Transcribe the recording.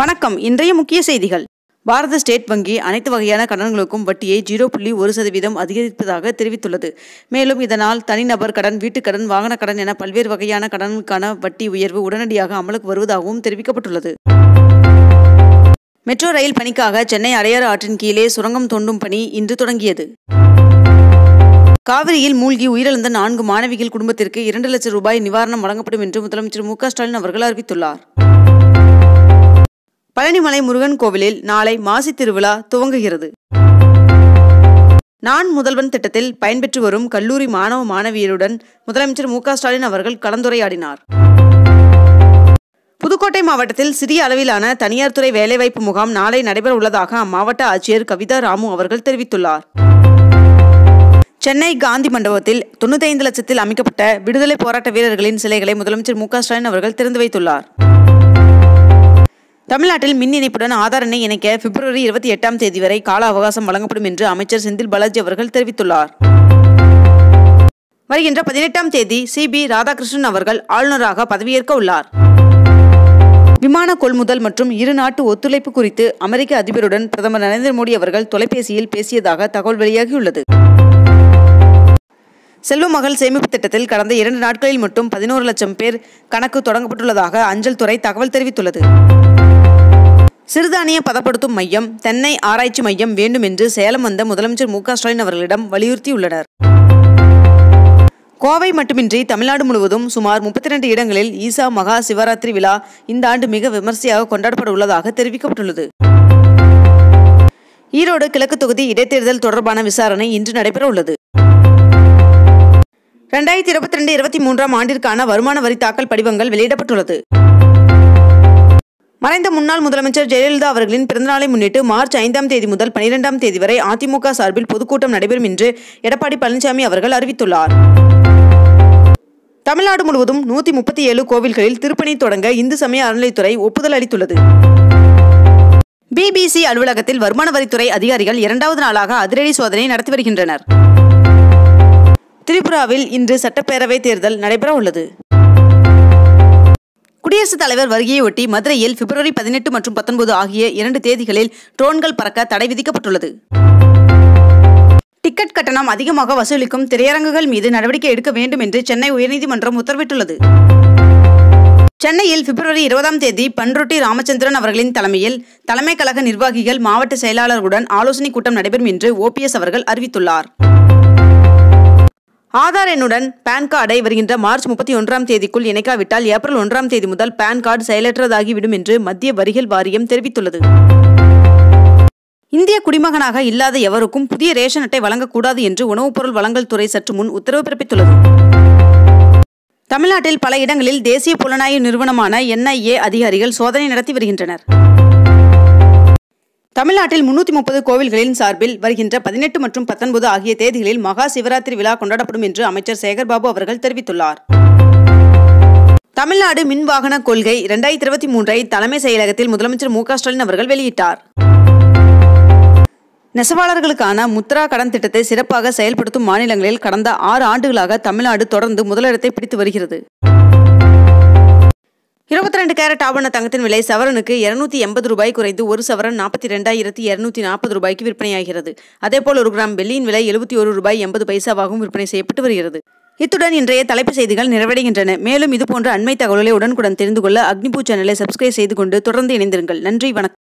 வணக்கம். இன்றைய முக்கிய செய்திகள். பாரத ஸ்டேட் வங்கி அனைத்து வகையான கடன்களுக்கும் வட்டியை ஜீரோ புள்ளி ஒரு சதவீதம் அதிகரிப்பதாக தெரிவித்துள்ளது. மேலும் இதனால் தனிநபர் கடன் வீட்டுக்கடன் வாகன கடன் என பல்வேறு வகையான கடனுக்கான வட்டி உயர்வு உடனடியாக அமலுக்கு வருவதாகவும் தெரிவிக்கப்பட்டுள்ளது. மெட்ரோ ரயில் பணிக்காக சென்னை அடையாறு ஆற்றின் கீழே சுரங்கம் தோண்டும் பணி இன்று தொடங்கியது. காவிரியில் மூழ்கி உயிரிழந்த நான்கு மாணவிகள் குடும்பத்திற்கு இரண்டு லட்சம் ரூபாய் நிவாரணம் வழங்கப்படும் என்று முதலமைச்சர் மு ஸ்டாலின் அவர்கள் அறிவித்துள்ளார். பழனிமலை முருகன் கோவிலில் நாளை மாசி திருவிழா துவங்குகிறது. நான் முதல்வன் திட்டத்தில் பயன்பெற்று வரும் கல்லூரி மாணவ மாணவியருடன் முதலமைச்சர் மு ஸ்டாலின் அவர்கள் கலந்துரையாடினார். புதுக்கோட்டை மாவட்டத்தில் சிறிய அளவிலான தனியார் துறை வேலைவாய்ப்பு முகாம் நாளை நடைபெற உள்ளதாக அம்மாவட்ட ஆட்சியர் கவிதா ராமு அவர்கள் தெரிவித்துள்ளார். சென்னை காந்தி மண்டபத்தில் தொண்ணூத்தைந்து லட்சத்தில் அமைக்கப்பட்ட விடுதலை போராட்ட வீரர்களின் சிலைகளை முதலமைச்சர் மு ஸ்டாலின் அவர்கள் திறந்து வைத்துள்ளார். தமிழ்நாட்டில் மின் இணைப்புடன் ஆதார் எண்ணை இணைக்க பிப்ரவரி இருபத்தி எட்டாம் தேதி வரை கால அவகாசம் வழங்கப்படும் என்று அமைச்சர் செந்தில் பாலாஜி அவர்கள் தெரிவித்துள்ளார். வருகின்ற பதினெட்டாம் தேதி சி பி ராதாகிருஷ்ணன் அவர்கள் ஆளுநராக பதவியேற்க உள்ளார். விமான கொள்முதல் மற்றும் இரு நாட்டு ஒத்துழைப்பு குறித்து அமெரிக்க அதிபருடன் பிரதமர் நரேந்திர மோடி அவர்கள் தொலைபேசியில் பேசியதாக தகவல் வெளியாகியுள்ளது. செல்வ மகள் சேமிப்பு திட்டத்தில் கடந்த இரண்டு நாட்களில் மட்டும் பதினோரு லட்சம் பேர் கணக்கு தொடங்கப்பட்டுள்ளதாக அஞ்சல் துறை தகவல் தெரிவித்துள்ளது. சிறுதானிய பதப்படுத்தும் மையம் தென்னை ஆராய்ச்சி மையம் வேண்டும் என்று சேலம் வந்த முதலமைச்சர் மு ஸ்டாலின் அவர்களிடம் வலியுறுத்தியுள்ளனர் கோவை மட்டுமின்றி தமிழ்நாடு முழுவதும் சுமார் முப்பத்தி ரெண்டு இடங்களில் ஈசா மகா சிவராத்திரி விழா இந்த ஆண்டு மிக விமர்சையாக கொண்டாடப்பட உள்ளதாக தெரிவிக்கப்பட்டுள்ளது. ஈரோடு கிழக்கு தொகுதி இடைத்தேர்தல் தொடர்பான விசாரணை இன்று நடைபெற உள்ளது. ரெண்டாயிரத்தி இருபத்தி ரெண்டு இருபத்தி மூன்றாம் ஆண்டிற்கான வருமான வரி தாக்கல் படிவங்கள் வெளியிடப்பட்டுள்ளது. மறைந்த முன்னாள் முதலமைச்சர் ஜெயலலிதா அவர்களின் பிறந்தநாளை முன்னிட்டு மார்ச் ஐந்தாம் தேதி முதல் பனிரெண்டாம் தேதி வரை அதிமுக சார்பில் பொதுக்கூட்டம் நடைபெறும் என்று எடப்பாடி பழனிசாமி அவர்கள் அறிவித்துள்ளார். தமிழ்நாடு முழுவதும் நூத்தி முப்பத்தி ஏழு கோவில்களில் திருப்பணி தொடங்க இந்து சமய அறநிலைத்துறை ஒப்புதல் அளித்துள்ளது. பிபிசி அலுவலகத்தில் வருமான வரித்துறை அதிகாரிகள் இரண்டாவது நாளாக அதிரடி சோதனை நடத்தி வருகின்றனர். திரிபுராவில் இன்று சட்டப்பேரவை தேர்தல் நடைபெற உள்ளது குடியரசுத் தலைவர் வருகையொட்டி மதுரையில் பிப்ரவரி பதினெட்டு மற்றும் பத்தொன்பது ஆகிய இரண்டு தேதிகளில் ட்ரோன்கள் பறக்க தடை விதிக்கப்பட்டுள்ளது. டிக்கெட் கட்டணம் அதிகமாக வசூலிக்கும் திரையரங்குகள் மீது நடவடிக்கை எடுக்க வேண்டும் என்று சென்னை உயர்நீதிமன்றம் உத்தரவிட்டுள்ளது. சென்னையில் பிப்ரவரி இருபதாம் தேதி பன்ருட்டி ராமச்சந்திரன் அவர்களின் தலைமையில் தலைமை கழக நிர்வாகிகள் மாவட்ட செயலாளர்களுடன் ஆலோசனைக் கூட்டம் நடைபெறும் என்று ஓபிஎஸ் அவர்கள் அறிவித்துள்ளார். ஆதார் எண்ணுடன் பான் கார்டை வருகின்ற மார்ச் முப்பத்தி ஒன்றாம் தேதிக்குள் இணைக்காவிட்டால் ஏப்ரல் ஒன்றாம் தேதி முதல் பான் கார்டு செயலற்றதாகிவிடும் என்று மத்திய வரிகள் வாரியம் தெரிவித்துள்ளது. இந்திய குடிமகனாக இல்லாத எவருக்கும் புதிய ரேஷன் அட்டை வழங்கக்கூடாது என்று உணவுப் பொருள் வழங்கல் துறை சற்று முன் உத்தரவு பிறப்பித்துள்ளது. தமிழ்நாட்டில் பல இடங்களில் தேசிய புலனாய்வு நிறுவனமான என்ஐஏ அதிகாரிகள் சோதனை நடத்தி வருகின்றனர். தமிழ்நாட்டில் முன்னூத்தி முப்பது கோவில்களின் சார்பில் வருகின்ற பதினெட்டு மற்றும் பத்தொன்பது ஆகிய தேதிகளில் மகா சிவராத்திரி விழா கொண்டாடப்படும் என்று அமைச்சர் சேகர்பாபு அவர்கள் தெரிவித்துள்ளார். தமிழ்நாடு மின் வாகன கொள்கை இரண்டாயிரத்தி இருபத்தி மூன்றை தலைமை செயலகத்தில் முதலமைச்சர் மு ஸ்டாலின் அவர்கள் வெளியிட்டார். நெசவாளர்களுக்கான முத்ரா கடன் திட்டத்தை சிறப்பாக செயல்படுத்தும் மாநிலங்களில் கடந்த ஆறு ஆண்டுகளாக தமிழ்நாடு தொடர்ந்து முதலிடத்தை பிடித்து வருகிறது. இருபத்தி ரெண்டு கேரட் ஆபண தங்கத்தின் விலை சவரனுக்கு இருநூத்தி எண்பது ரூபாய் குறைந்து ஒரு சவரன் நாற்பத்தி ரெண்டாயிரத்தி இருநூத்தி நாற்பது ரூபாய்க்கு விற்பனையாகிறது. அதேபோல் ஒரு கிராம் வெள்ளியின் விலை எழுபத்தி ஒரு ரூபாய் எண்பது பைசாவாகவும் விற்பனை செய்யப்பட்டு வருகிறது. இத்துடன் இன்றைய தலைப்பு செய்திகள் நிறைவடைகின்றன. மேலும் இதுபோன்ற அண்மை தகவல்களை உடனுக்குடன் தெரிந்து கொள்ள அக்னிபூ சேனலை சப்ஸ்கிரைப் செய்து கொண்டு தொடர்ந்து இணைந்திருங்கள். நன்றி வணக்கம்.